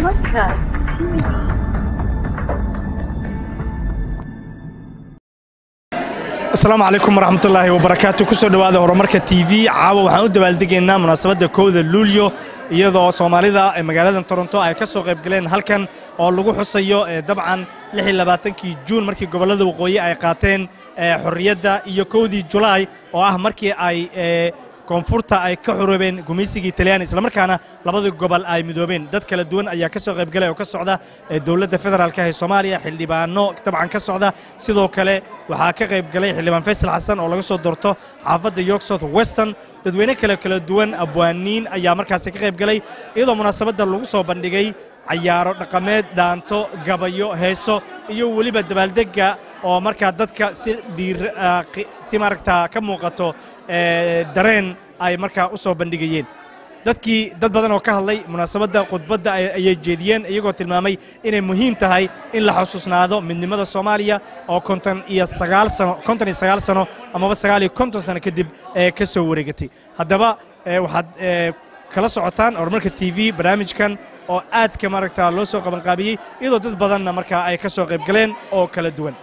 TV. asalaamu calaykum waraxmatullaahi wabarakaatu ku soo dhowaada horumarka t v caawa waxaan u dabaaldegaynaa munaasabadda kowda luulyo iyadoo soomaalida ee magaalada toronto ay ka soo qayb galeen halkan oo lagu xusayo ee dabcan kii juun markii gobollada waqooyi ay qaateen ee xorriyadda iyo kowdii julaay oo ah markii ay ee koonfurta ay ka xoroobeen gumaysigii talyaani islamarkaana labadii gobol ay midoobeen. Dad kala duwan ayaa ka soo qaybgalay oo ka socda ee dowladda federaalka ee soomaaliya xildhibaano dabcan ka socda. Sidoo kale waxaa ka qayb galay xildhibaan faysal xasan oo laga soo doorto xaafadda york south western. Dadweyne kale kala duwan abwaaniin ayaa markaasi ka qayb galay iyadoo munaasabadda lagu soo bandhigay cayaaro dhaqameed dhaanto gabayo heeso iyo weliba dabaaldegga oo markaa dadka si dhiir ah, maaragtaa ka muuqato ee, dareen ay markaa u soo bandhigayeen. Dadkii dad badan oo ka hadlay munaasabadda khudbadda ay- ayay jeediyeen iyagoo tilmaamay inay muhiim tahay in la xusuusnaado midnimada soomaaliya oo konton iyo sagaal sano konton iyo sagaal sano amaba sagaal iyo konton sano kadib ee ka soo wareegatay. Haddaba ee, waxaad kala socotaan horumarka t v barnaamijkan oo aadka maaragtaa loo soo qabanqaabiyey iyadoo dad badanna markaa ay ka soo qayb oo kala duwan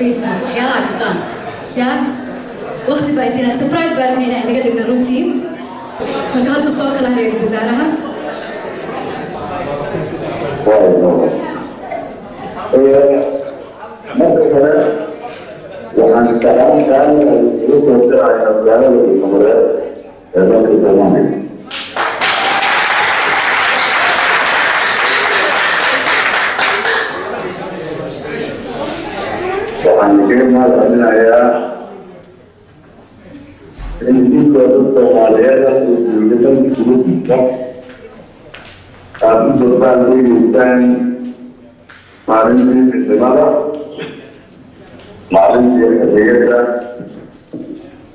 facebook. Waxyaalaha kasaan ya waqti baa isinaa surprise baa rabnayna inaga dhigna runtii marka hadduu soo kala ra'iisul wasaaraha marka hore waxaan salaam kaamil ugu soo dirayaa magaalada Soomaaliyeed ee dalka Soomaaliya in diinka dad Soomaaliyeed uu guulaysan ugu jirto aad u dadbaan leeyaysaan maalintii xildhibada maalintii xorriyadda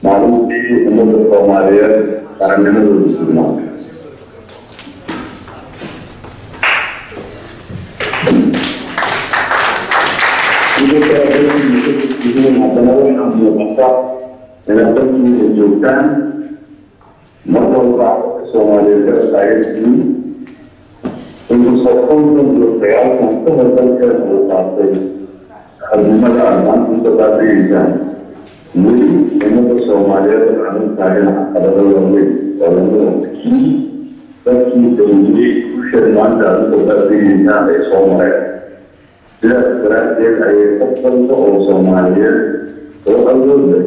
maalintii ummadda soomaaliyeed qarannimadooda sugnaa haddana waxaa muuqata inaad dalkiisa joogtaan mar walba soomaaliyeed ka taageertiin inkastoo konton iyo sagaalkan ka hor dalkeena uu qaatay xadnimada aad maanta u dabaaldegaysaan weli ummadda soomaaliyeed waxaan u taagan caqabado waaweyn oo lamida kii dadkii dawliyey kushir maanta aad u dabaaldegaysaan ay soo mareen sidaas daraaddeed ayay qof walba oo soomaaliyeed oo awood leh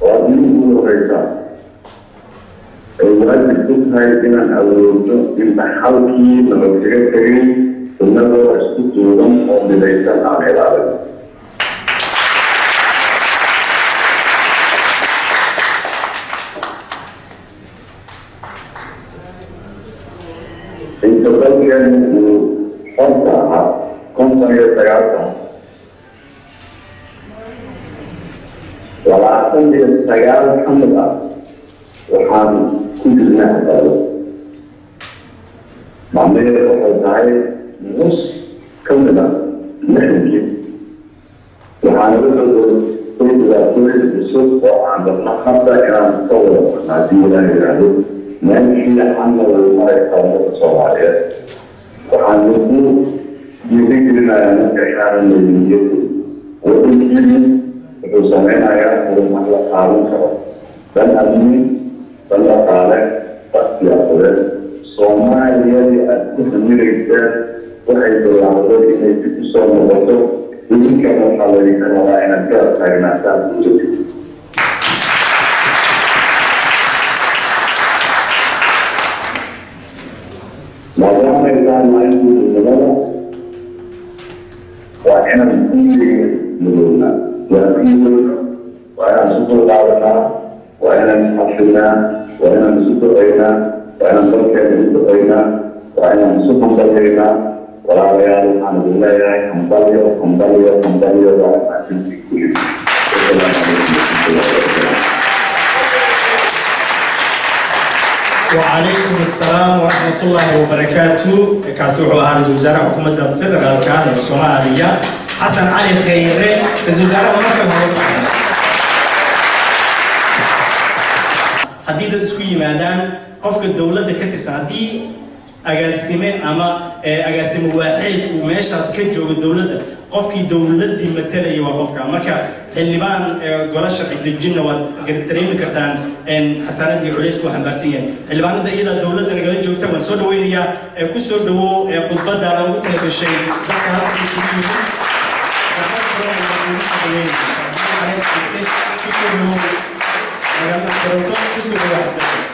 oo adii ugu horeysa ay waajib ku tahay inaan awoodno in dhaxalkii nabadkaga tegay innagoo isku duuban oo midaysan aan ilaalin sagaal ka mid ah waxaan ku jirnaa cadaalad macnaheedu waxay tahay nus ka mid ah lixdankii waxaana la soo dhibaatooyin cusub oo aan rabno hadda inaan ka wada baxno haddii ilaa yidhaahdo meel fiicanna way maraysaa ummadda soomaaliyeed waxaan ugu dhiirigelinayaa marka inaanan wadankiini wuxuu sameynayaa horumar la qaadan karo dan admin dan dhaqaale dan siyaasadeed soomaaliyadii aad ku hamireysaan waxay bilaawday inay dib u soo noqoto idinkana waxaa laydinka rabaa inaad garab taagnaataan dowladda maadaama ay tahay waa inaan kulligeen midownaa waa يقيل وأنا بعضنا دعونا وأنا نحشنا وأنا نسوق غيرنا وأنا نسوق غيرنا وأنا نسوق غيرنا ولا غير الحمد لله يا حمدلي وحمدلي وحمدلي وبارك في كل شيء والسلام عليكم ورحمة الله وبركاته وعليكم السلام ورحمة الله وبركاته. كاسوح وهارز وزارة حكومة الفدرال كان الصومالية xasan cali khayre ra'isul wasaaraha markan hoos haddii dad isku yimaadaan qofka dowladda ka tirsan haddii agaasime ama agaasime waaxeed uu meeshaas ka joogo dowladda qofkii dowladdii matalaya waa qofka marka xildhibaan golo sharci waad dareemi kartaan xasaanadii culaysku xambaarsan yahay xildhibaanada iyadaa dowladda nagala joogta waan soo dhaweynayaa ku soo dhawo khudbadda aan ugu talagashay dadka halka الحلوين مع ناس في السجن كسبوا مجمع السلطات كسبوا واحد منهم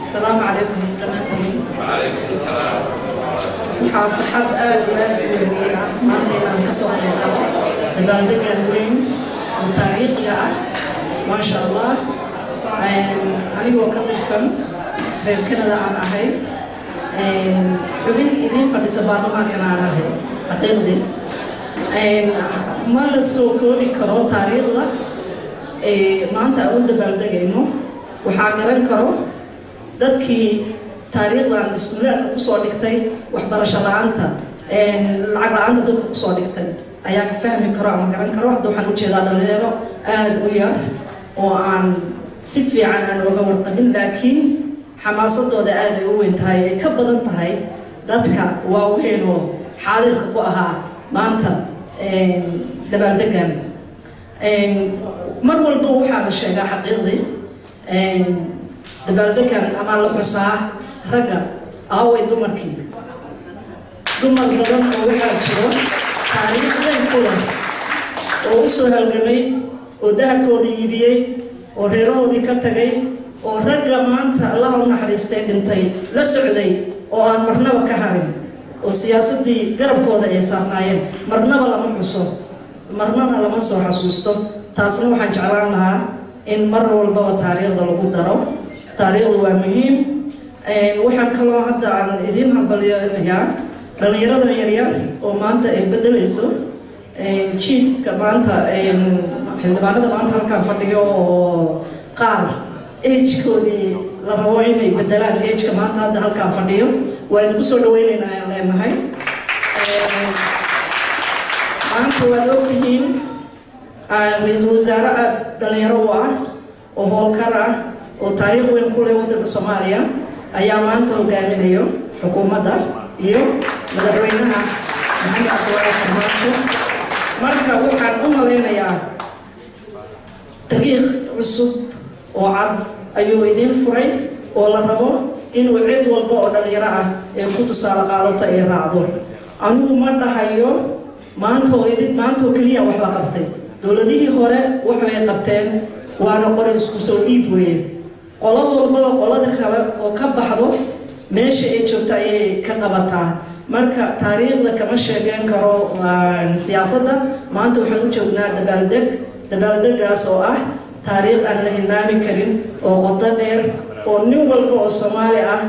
السلام عليكم تمام وعليكم السلام حافحات آدمة المدينة عندنا كسوة البلدية وين وطريق يا ما شاء الله anigoo ka tirsan reer kanada aan ahay xubin idiin fadhisa baarlamaankana aan ahay. Xaqiiqdii ma la soo koobi karo taariikhda? Maanta aan u dabaaldegayno waxaa garan karo dadkii taariikhdan iskuulaadka ku soo dhigtay waxbarasho la'aanta lacag la'aanta dadka ku soo dhigtay. Ayaa ka fahmi karo ama garan karo? Hadda waxaan u jeedaa dhalinyaro aada u yar oo aan si fiican aan ooga warqabin laakiin xamaasadooda aada ay u weyn tahay ay ka badan tahay dadka waaweyn oo xaadirka ku ahaa maanta dabaaldegan mar walba waxaa la sheegaa xaqiiqdii dabaaldegan ama la xusaa ragga aaway dumarkii. Dumar badan oo waxaa jiro taariikh weyn ku leh oo u soo halgamay oo dahabkooda iibiyey oo reerahoodii ka tagay oo ragga maanta allaha u naxariistay dhintay la socday oo aan marnaba ka harin oo siyaasaddii garabkooda ay saarnaayeen. Marnaba lama xuso marnana lama soo xasuusto. Taasna waxaan jeclaan lahaa in mar walbaba taariikhda lagu daro. Taariikhda waa muhiim. Waxaan kaloo hadda aan idiin hambalyanayaa dhalinyarada yaryar oo maanta ay bedelayso jiidka maanta xildhibaanada maanta halkaan fadhiyo oo qaar ejkoodii la rabo inay bedelaan ejka maanta hadda halkaan fadhiyo waa idinku soo dhaweyneynaa ayaan leenahay maanta waad ogtihiin ra'iisul wasaare aada dhalinyaro u ah oo howlkar ah oo taariikh weyn ku leh waddanka soomaaliya ayaa maanta hogaaminayo xukuumadda iyo madaxweynaha maxamed cabdiwaahi farmaajo marka waxaan u malaynayaa taariikh cusub oo cad ayuu idiin furay oo la rabo inuu cid walba oo dhalinyaro ah ee ku tusaale qaadato ay raacdo. Anigu ma dhahayo maantoo idin maantoo keliya wax la qabtay. Dowladihii hore waxay qabteen waana qori isku soo dhiib weeye. Qolo walbaba qolada kale oo ka baxdo meesha ay joogto ayay ka qabataa marka taariikhda kama sheekeyn karo siyaasadda maanta waxaan u joognaa dabaaldeg dabaaldegaas oo ah taariikh aan la hilmaami karin oo qodo dheer oo nin walba oo soomaali ah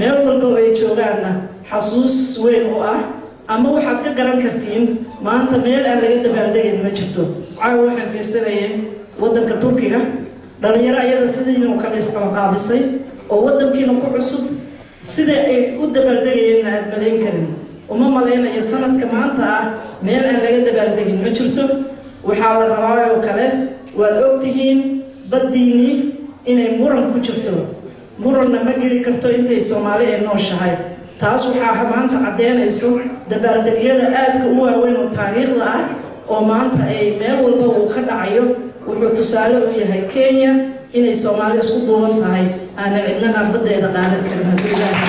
meel walba oo ay joogaanna xasuus weyn u ah ama waxaad ka garan kartiin maanta meel aan laga dabaaldegayn ma jirto. Caawa waxaan fiirsanayay waddanka turkiga dhalinyaro ayada sidiina u kala isqabaqaabisay oo waddankiina ku cusub sida ay u dabaaldegayeenna aad malayn karin. Uma malaynayo sanadka maanta ah meel aan laga dabaaldegin ma jirto waxaa la rabaa oo kale waad ogtihiin baddiinii inay muran ku jirto. Muranna ma geli karto intay soomaali ay nooshahay. Taas waxaa maanta caddeynayso dabaaldegyada aadka u waaweyn oo taariikhda ah oo maanta ay meel walba uu ka dhacayo. Wuxuu tusaale u yahay kenya inay soomaali isku duuban tahay. Aana cidnana baddeeda qaadan karin hadduu ilaahay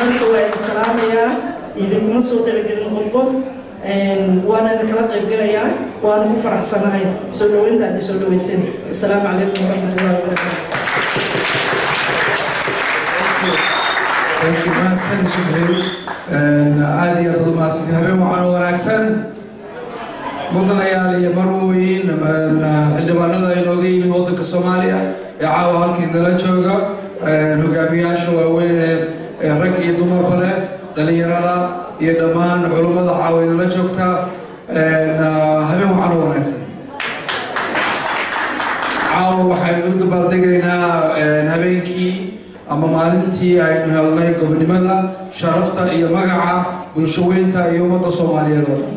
marka waa idin salaamayaa idinkuma soo talagelin khudbo waana idinkala qaybgelayaa waana ku faraxsanahay. Soo dhaweynta aad soo dhaweysan assalaamu calaykum waraxmatullahi wabarakaatu Thank you, Master Shukri. aad iyo aad u mahadsantiin habeen waxaana wanaagsan. Mudanayaal iyo marwooyin xildhibaanada inooga yimid waddanka soomaaliya ee caawa halkii nala jooga. Hogaamiyaasha waaweyn ee rag iyo dumarba leh dhalinyarada iyo dhammaan culummada caawa joogta habeen waxaana wanaagsan. Caawa waxaynu u dabaaldegaynaa habeenkii ama maalintii aynu helnay gobonimada sharafta iyo magaca bulshaweynta iyo ummadda soomaaliyeed oo dhan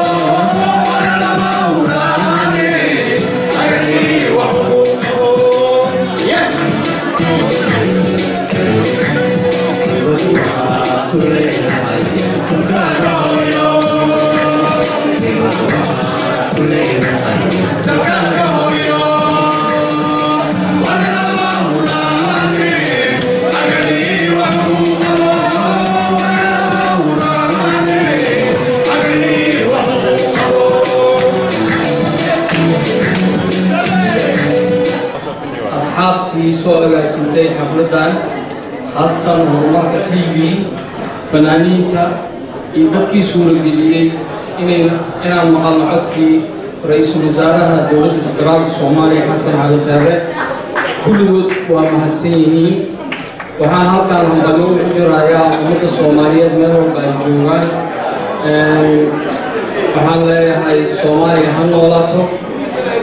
fanaaniinta iyo dadkii suurageliyey inaan maqalno codkii ra'iisul wasaaraha dowladda federaalka soomaaliya xasan cali kheyre kulligood waa mahadsan yihiin waxaan halkaan hambalyo u dirayaa ummadda soomaaliyeed meel walba ay joogaan. Waxaan leeyahay soomaaliya ha noolaato.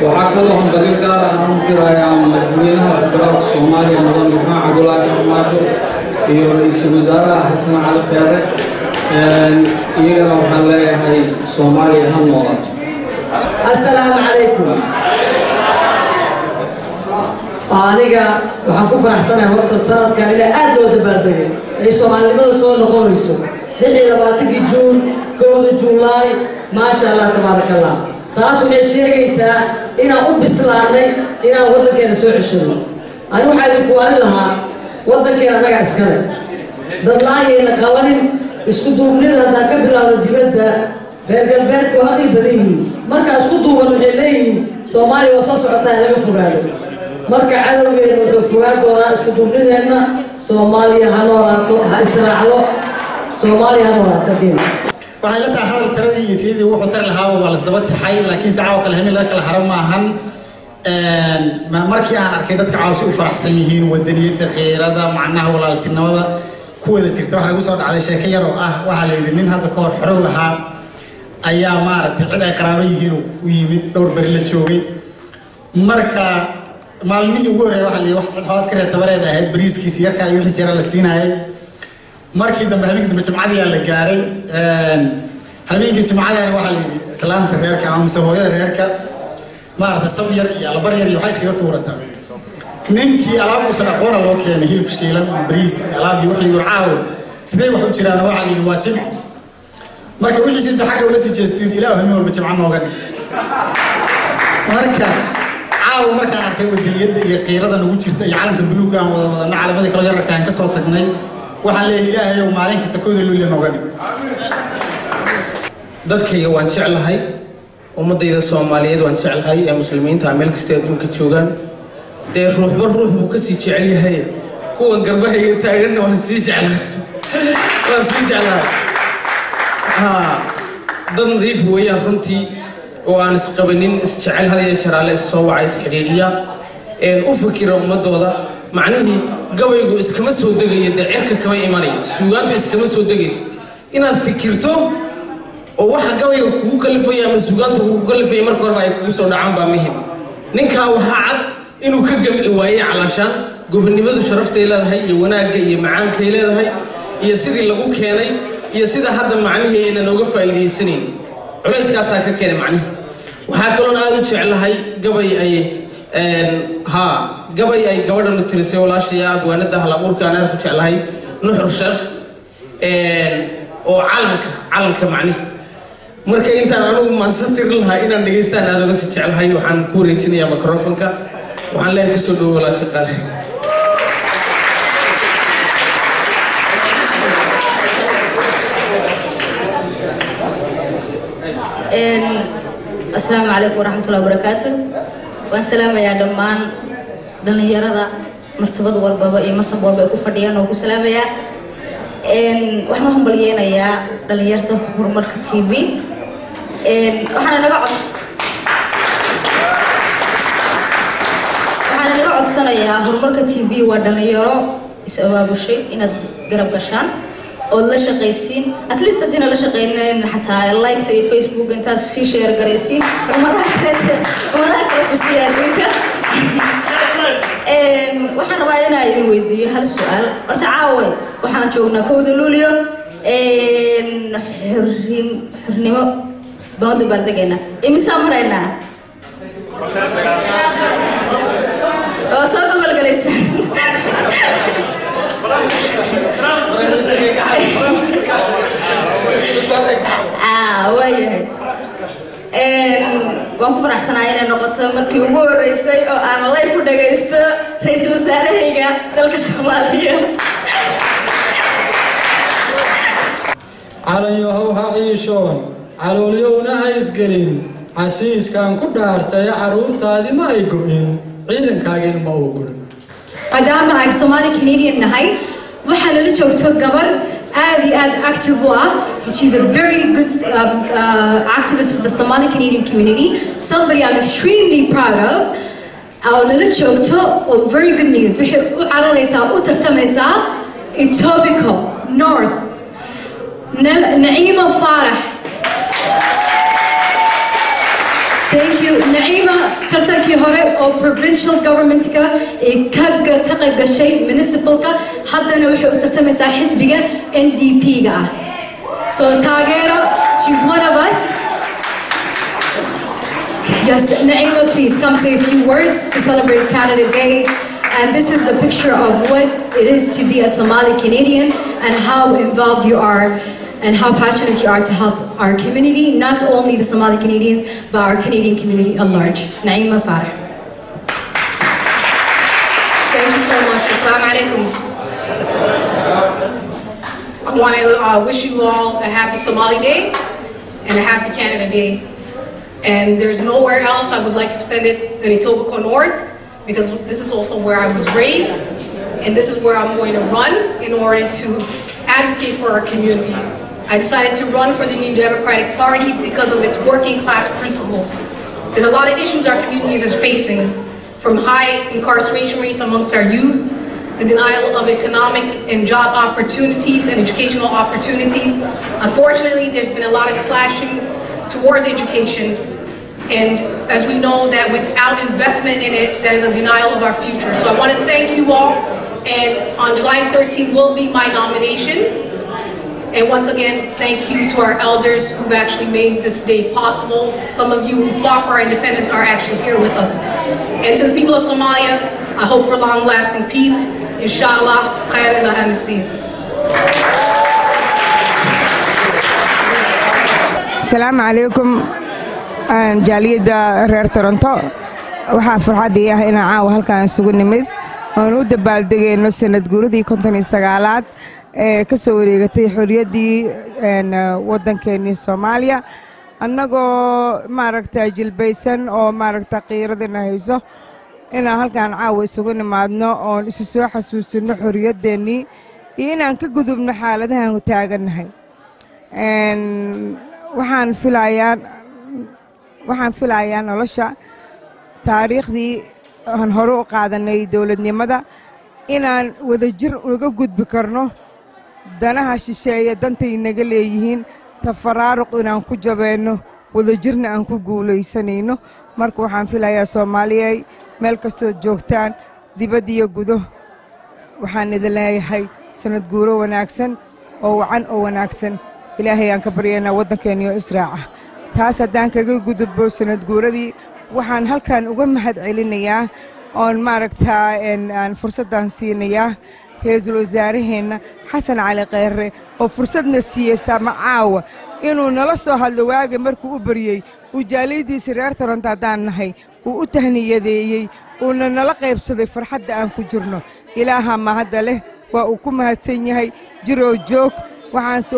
Waxaa kaloo hambalyo gaar ah u dirayaa madaxweynaha federaalka soomaaliya mudan maxamed cabdulaahi farmaajo iyo ra'iisul wasaaraha xasan cali kheyre. Iyagana waxaan leeyahay soomaaliya ha noolaato assalaamu calaykum. Aniga waxaan ku faraxsanahay horta sanadkan inaa aad loo dabaaldegay ay soomaalinimada soo noqonayso. Lix iyo labaatankii juun kowda juulaay maasha allah tabaaraka allah taas waxay sheegaysaa inaan u bislaanay inaan waddankeena soo ceshano anigu waxaa idinku waalin lahaa waddankeena annaga iskale dadlaayayna qabanin isku duubnida haddaan ka bilaabno dibadda reer galbeedku aqli badan yihiin. Marka isku duuban waxay leeyihiin soomaaliya waa soo socotaa in laga fogaado. Marka cadowgeena wuxuu fogaan doonaa isku duubnideenna soomaaliya ha noolaato ha israacdo. Soomaaliya ha noolaato diin waxay la tahay hadal tiradii iyo tiyadii wuxuu tari lahaaba waa lasdaba taxay laakiin se caawa kale hami laga kala haro maahan markii aan arkay dadka caawsi u faraxsan yihiin wadaniyadda khiirada macnaha walaaltinimada kuwada jirta waxaa igu soo dhacday sheeko yar oo ah waxaa la yidhi nin hadda ka hor xorow ahaa ayaa maaragtay cid ay qaraabo yihiin u yimid dhowr beri la joogay. Marka maalmihii ugu horreeya waxaa la yidhi cid hoos ka reer tabareed ahayd bariiskiisi yarka iyo wixiis yara la siinaayay. Markii dambe habeenkii dambe jimcadiyaa la gaaray. Habeenkii jimcadaana waxaa la yidhi islaamta reerka ama mise hooyada reerka maaragtay sab yar iyo alabar yar iyo waxay iskaga tuurataa ninkii alaab uusan aqoona loo keenay hilib shiilan iyo bariis iyo alaab iyo wixii yur caawo sidee wax u jiraan waxaa yidhi waa jimc. Marka wixiisu inta xagga ula sii ilaah hamin walba jimco nooga dhig marka caawa markaan arkay wadaniyadda iyo qiirada nagu jirta iyo calanka buluuga aan wada wadana calamadii kaloo yararka aan ka soo tagnay waxaan leeyahay ilaahay ow maalin kasta kooda luuliya nooga dhig dadkayga waan jeclahay ummadayda soomaaliyeed waan jeclahay ee muslimiinta meel kasta adduunka joogaan. Dee ruuxba ruux buu ka sii jecel yahay kuwan garbahayga taaganna waan sii jeclahay. Waan sii jeclahay. Haa dad nadiif weeyaan runtii oo aan isqabanin isjecel hadiya jaraale issoo waca isxidhiidhiya u fikira ummadooda macnihii gabaygu iskama soo degayo dee cirka kama imanayo suugaantu iskama soo degayso. Inaad fikirto oo waxa gabayga kugu kalifaya ama suugaanta kugu kalifaya marka horeba ay kugu soo dhacaan baa muhiim ninkaa waxaa cad inuu ka gamci waayey calaashaan gobonimadu sharaftay leedahay iyo wanaagga iyo macaankay leedahay iyo sidii lagu keenay iyo sida hadda macnihii aynan oga faa'iidaysanayn. Culayskaasaa ka keenay macnihi waxaa kaloon aada u jeclahay gabay ay haa gabay ay gabadhanu tirisay walaashaya abwaanada hal abuurka aan aada ku jeclahay. Nuxur sheekh oo calanka calanka macnihi marka intaan anigu maansan tirin lahaa inaan dhegaystaan aada oga sii jeclahay waxaan ku wareegsinayaa microfonka. Waxaan leeyahay ku soo dhowo walaasha asalaamu calaykum waraxmatullahi wabarakaatu waan salaamayaa dhammaan dhallinyarada martabad walbaba iyo masab walba ay ku fadhiyaan oo ku salaamayaa waxaan u hambalyeynayaa dhallinyarta horumarka t v. Waxaana naga cod waxaana naga codsanayaa horumarka t v waa dhallinyaro is abaabushay inaad garab gashaan ood la shaqaysiin. At least haddiina la shaqaynin xataa liketa iyo facebook intaad sii sheer garaysiin ummadaha kaleete ummadaha kaleete si adduunka waxaan rabaa inaa idin weydiiyo hal su'aal. Horta caawe waxaan joognaa kowda luulio xurrim xurnimo baan dabaaldegaynaa imisaa maraynaa? Oo soo gobolgalaysaan waan ku faraxsanahay inay noqoto. Markii ugu horeysay oo aan life u dhagaysto ra'iisul wasaarahayga dalka soomaaliya. Calayahow ha ciishoon. Calooliyowna ha isgelin. Casiiskan ku dhaartay carruurtaadii ma ay go-in. Ciidankaagina ma uu gurin maadaama aan Somali Canadian nahay waxaa nala joogto gabar aad active ah she's a very good um, uh, activist for the Somali Canadian community. Somebody I'm extremely proud of. Oo nala joogto oo very good news. Waxay u cararaysaa u tartamaysaa Etobicoke North. Na- Naima hore oo provincial government-ka ka qayb gashay municipal-ka haddana waxay u tartamaysaa xisbiga NDP-ga ah. So taageero, she's one of us. Yes, Naima, please come say a few words to celebrate Canada Day. And this is the picture of what it is to be a Somali Canadian and how involved you are and how passionate you are to help our community, not only the Somali Canadians, but our Canadian community at large. Naima Farah. Thank you so much. Assalamu alaikum. I want to uh, wish you all a happy Somali Day and a happy Canada Day. And there's nowhere else I would like to spend it than Etobicoke North because this is also where I was raised and this is where I'm going to run in order to advocate for our community. I decided to run for the New Democratic Party because of its working class principles. There's a lot of issues our communities is facing, from high incarceration rates amongst our youth, the denial of economic and job opportunities and educational opportunities. Unfortunately, there's been a lot of slashing towards education. And as we know that without investment in it, that is a denial of our future. So I want to thank you all. And on July 13th will be my nomination. And once again, thank you to our elders who've actually made this day possible. Some of you who fought for our independence are actually here with us. And to the people of Somalia, I hope for long lasting peace. Inshallah, khair nasib. asalaamu calaykum jaaliyadda reer toronto waxaa farxaddii ah inaan caawa halkaan isugu nimid oon u dabaaldegayno sanad guuradii konton iyo sagaalaad ee ka soo wareegatay xorriyaddii een, waddankeennii soomaaliya. Annagoo maaragta jilbaysan oo maaragta qiiradina hayso inaan halkaan caawa isugu nimaadno oon isu soo xasuusinno xorriyaddeenii iyo inaan ka gudubno xaaladahan taagannahay waxaan filayaa waxaan filayaa nolosha taariikhdii aan hore u qaadanay dowladnimada inaan wadajir uga gudbi karno danaha shisheeye dantay naga leeyihiin tafaraaruq inaan ku jabeenno wadajirna aan ku guulaysanayno. Marka waxaan filayaa soomaaliyey meel kastood joogtaan dibad iyo gudo. Waxaan idin leeyahay sanad guuro wanaagsan oo wacan oo wanaagsan. Ilaahay aan ka baryaynaa waddankeennio israaca. Taas haddaan kaga gudubbo sanad guuradii waxaan halkan uga mahad celinayaa oon maaragtaa aan fursaddan siinayaa ra'iisul wasaaraheenna xasan cali kheyre oo fursadna siiyey sama caawa inuu nala soo hadlo waaga markuu u baryey uu jaaliyaddiisa reer toronto haddaan nahay uu u tahniyadeeyey uuna nala qaybsaday farxadda aan ku jirno. Ilaahaa mahadda leh waa uu ku mahadsan yahay jiroo joog waxaanse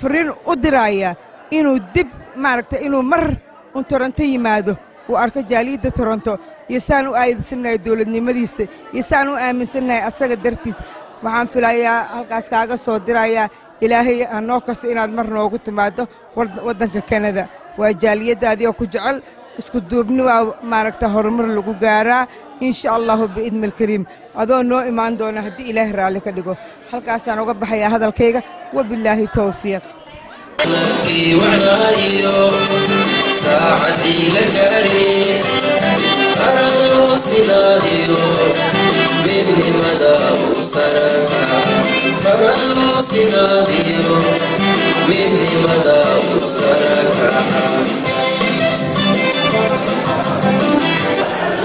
fariin u dirayaa inuu dib maaragta inuu mar un toronto yimaado uu arko jaaliyadda toronto iyo saan u aayidsannahay dowladnimadiisa iyo saan u aaminsannahay asaga dartiis. Waxaan filayaa halkaas kaaga soo dirayaa ilaahay hanoo kasto inaad mar noogu timaaddo wad- waddanka kanada. Waa jaaliyaddaadii oo ku jecel isku duubni waa maaragta horumar lagu gaaraa insha allahu biidni alkariim adoo noo imaan doona haddii ilaahay raalli ka dhigo. Halkaasaan uga baxayaa hadalkayga. Wabilaahi towfiiq أرجو سدادي مني مدى سرك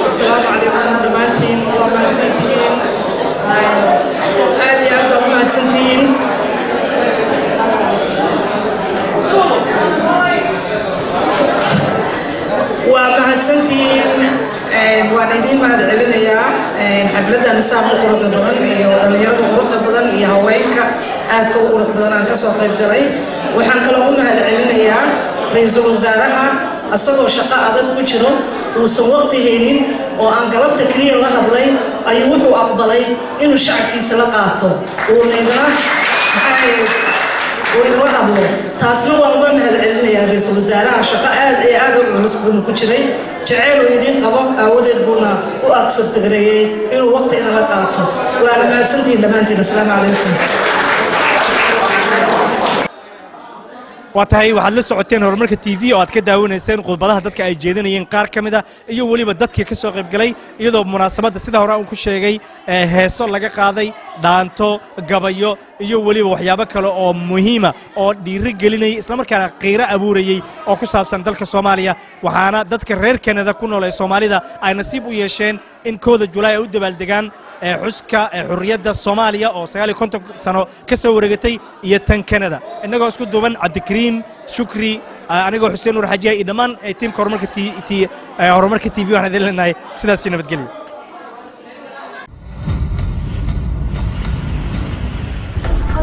السلام عليكم ورحمة الله quruxda badan iyo dhallinyarada quruxda badan iyo haweenka aadka u qurux badan aan ka soo qayb galay. Waxaan kaloo u mahad celinayaa ra'iisul wasaaraha asagoo shaqo adag ku jiro uusan waqti haynin oo aan galabta keliya la hadlay ayuu wuxuu aqbalay inuu shacabkiisa la qaato. Uuna igala inala hadlo taasna waan uga mahad celinayaa ra'iisul wasaaraha. Shaqo aad iyo aad u culus buuna ku jiray. Jaceyl uu idiin qabo aawadeed buuna u agsartagareeyey inuu waqti inala qaato. Waana mahadsantihiin dhammaantiin. Asalaamu calaykum. Waa tahay waxaad la socoteen horumarka t v oo aad ka daawanayseen khudbadaha dadka ay jeedinayeen. Qaar ka mid a iyo weliba dadkii ka soo qaybgalay iyadoo munaasabadda sida hore aan ku sheegay ee heeso laga qaaday dhaanto gabayo iyo weliba waxyaabo kale oo muhiima oo dhiiri gelinayay islamarkaana qiiro abuurayey oo ku saabsan dalka soomaaliya. Waxaana dadka reer kanada ku nool ee soomaalida ay nasiib u yeesheen in kooda julaay ay u dabaaldegaan ee xuska ee xurriyadda soomaaliya oo sagaal iyo konton sano ka soo wareegatay iyo tan kanada innagoo isku duuban cabdikariim shukri anigoo xuseen nuur xajiya iyo dhammaan tiimka horumarka horumarka t v waxaan idin leenahay sidaasi nabadgelyo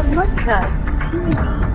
Horumarka TV.